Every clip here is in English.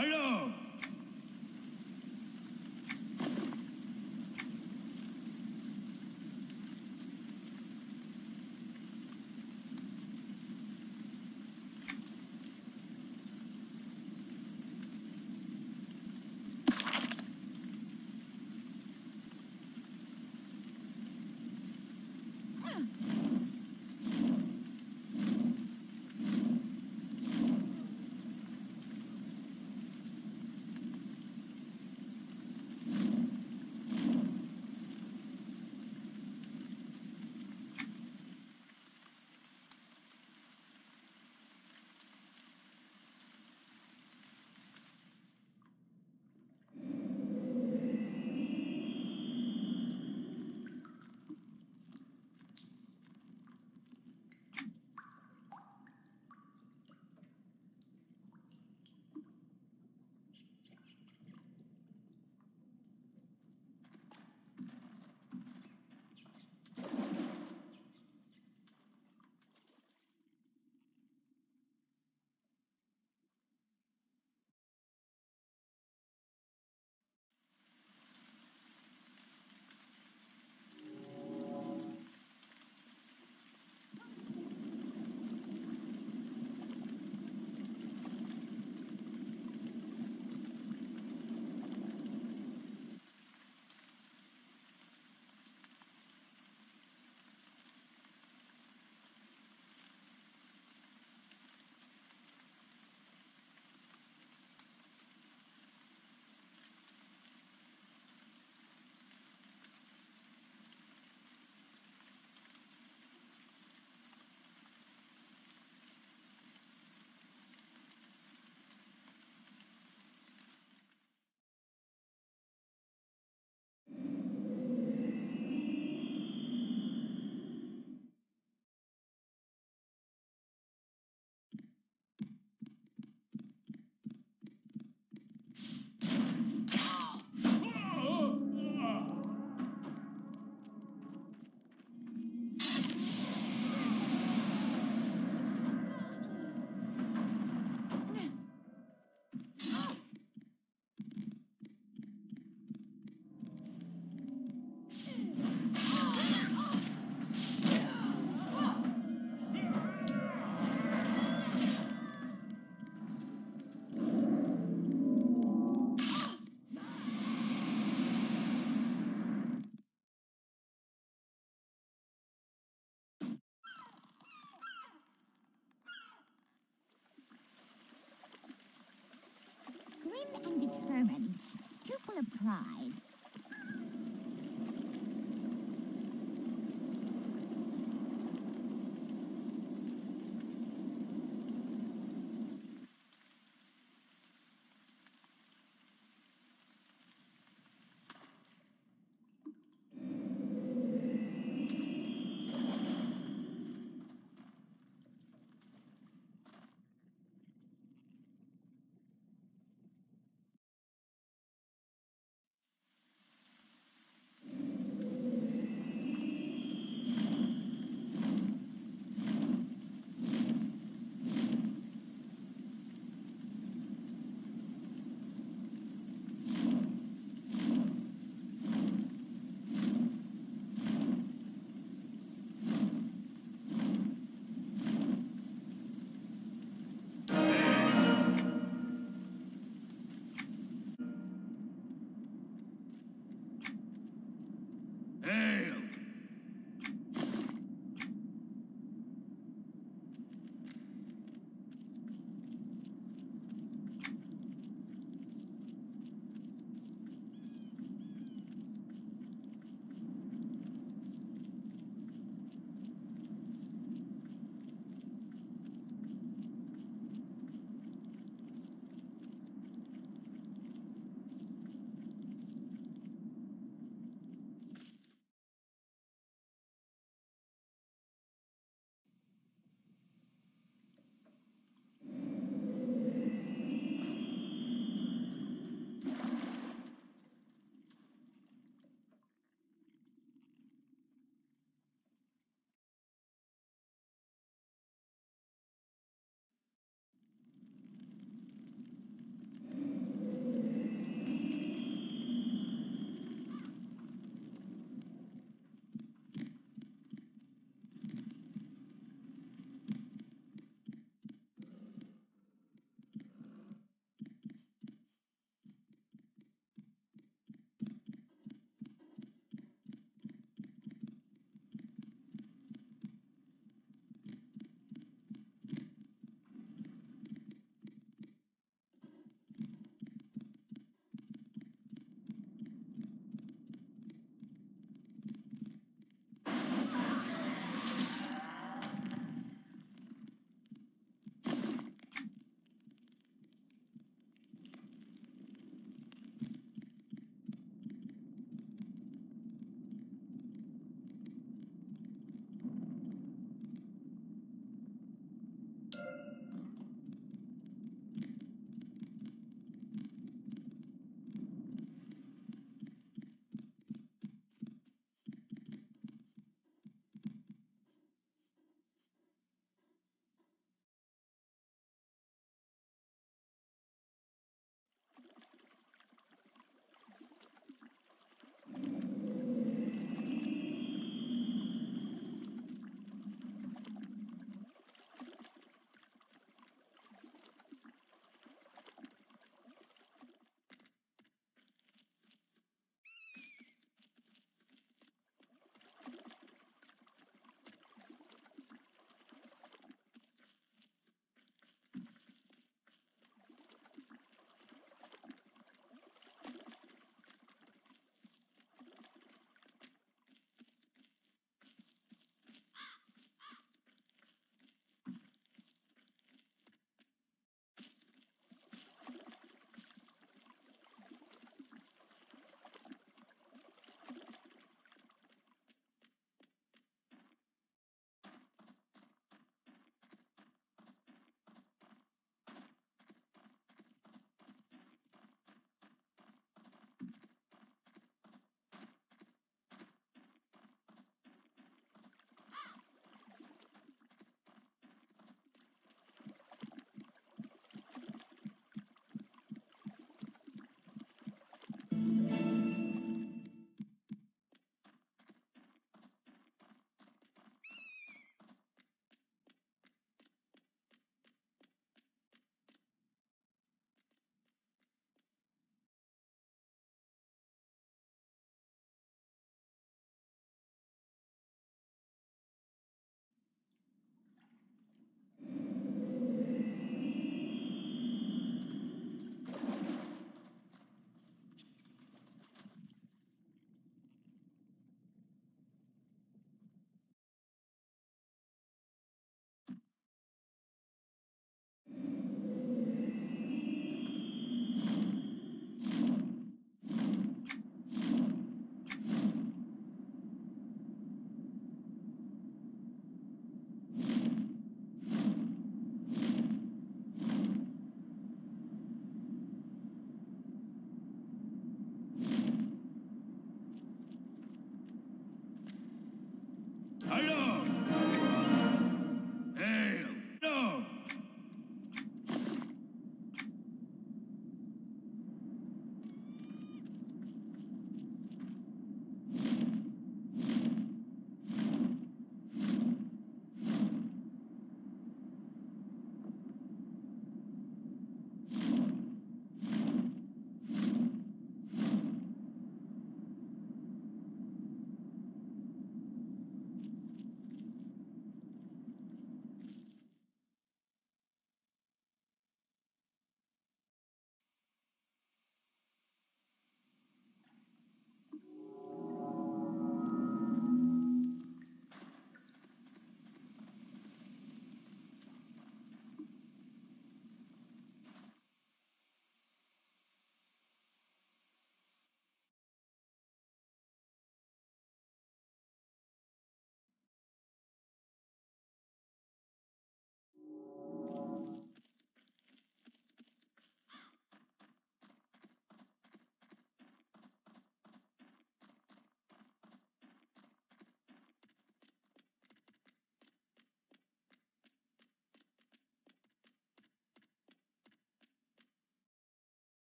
来了 Grim and determined, too full of pride.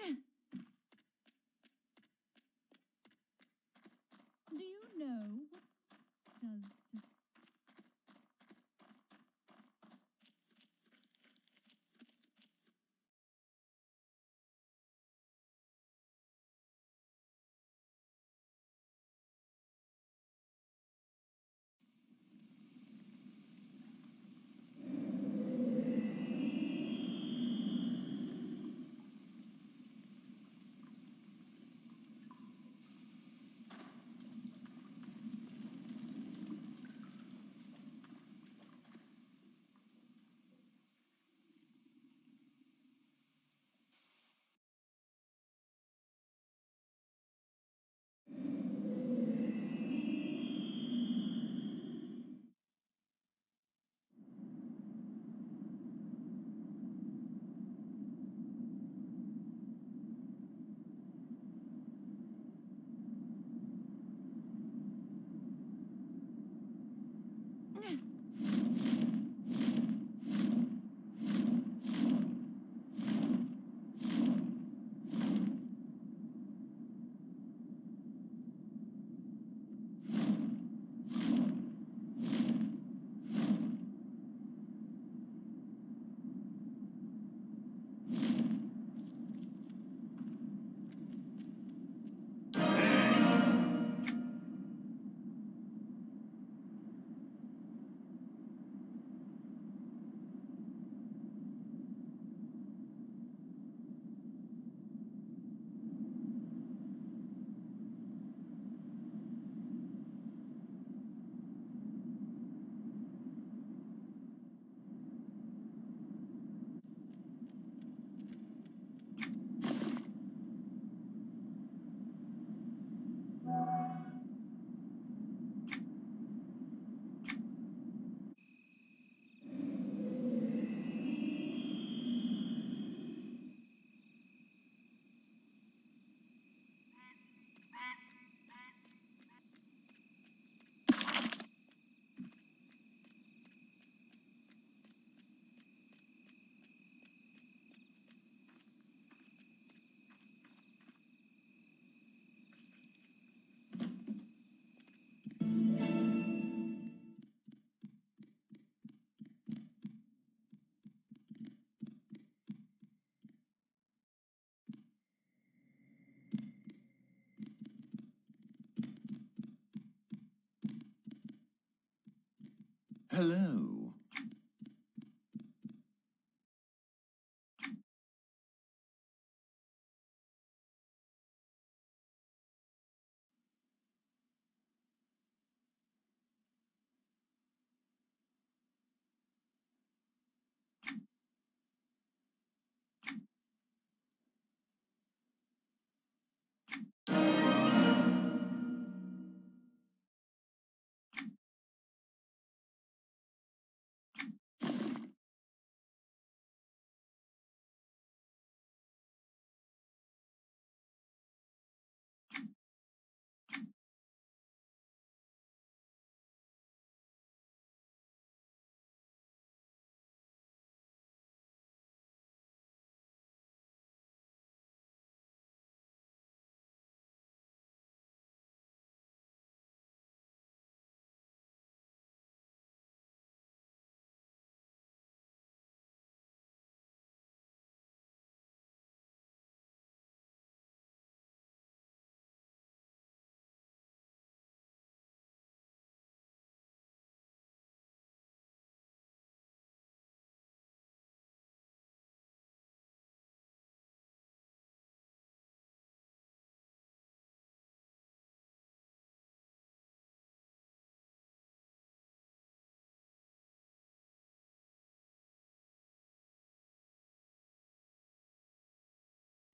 Hmm. Do you know what does Hello.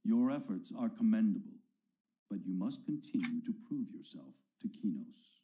Your efforts are commendable, but you must continue to prove yourself to Qeynos.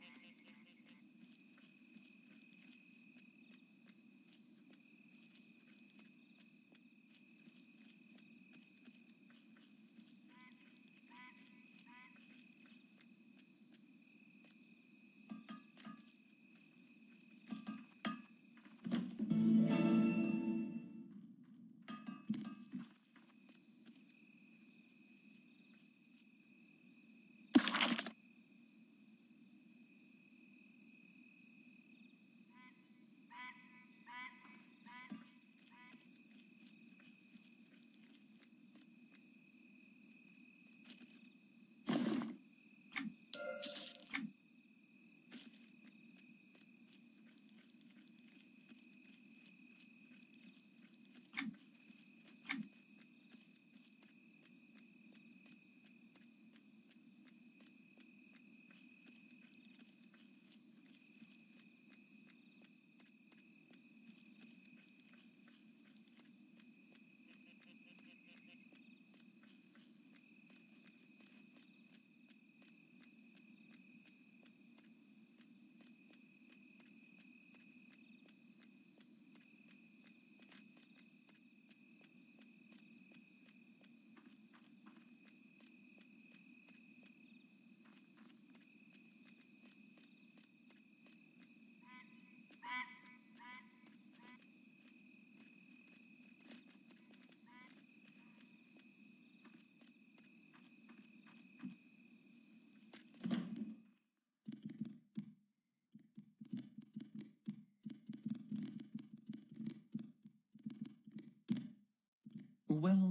well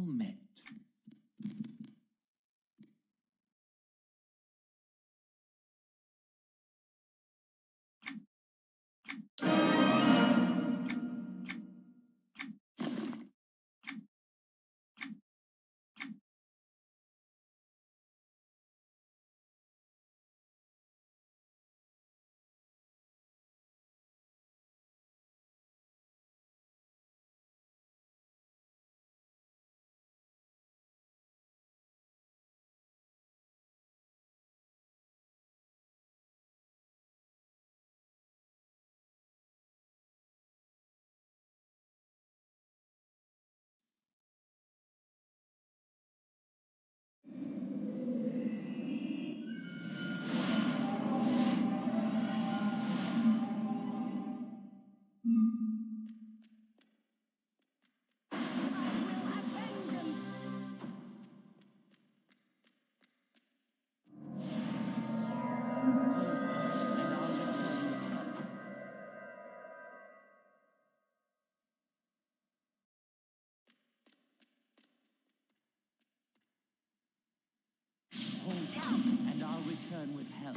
I'll return with help.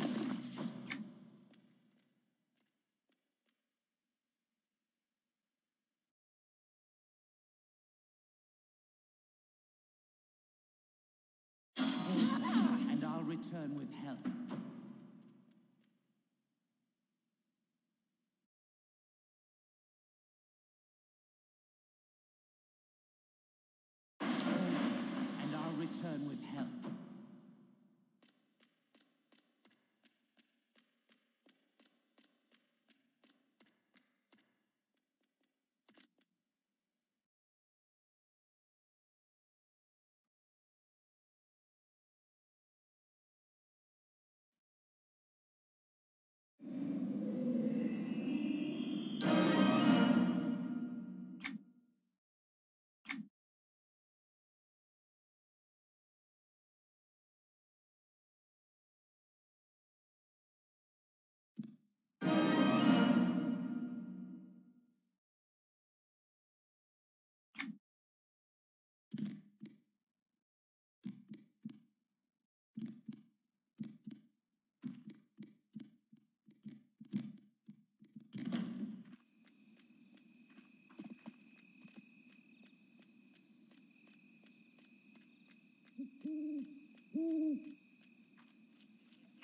and I'll return with help.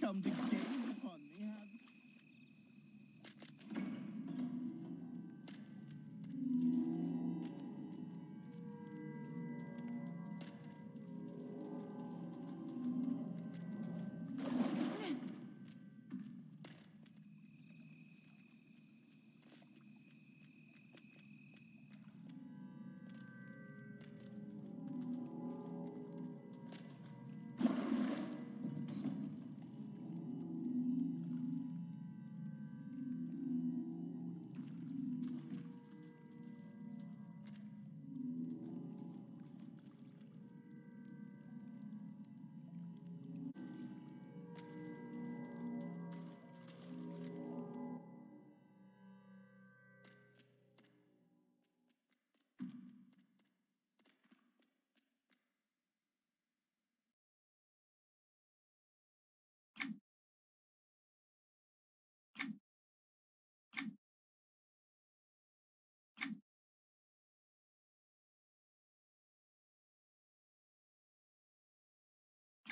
something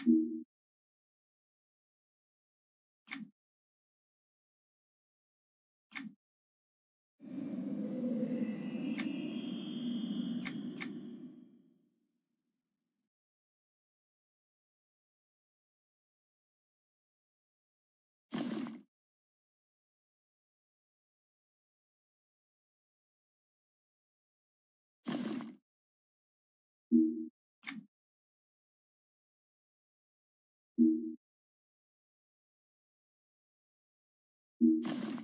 Thank you. Thank you.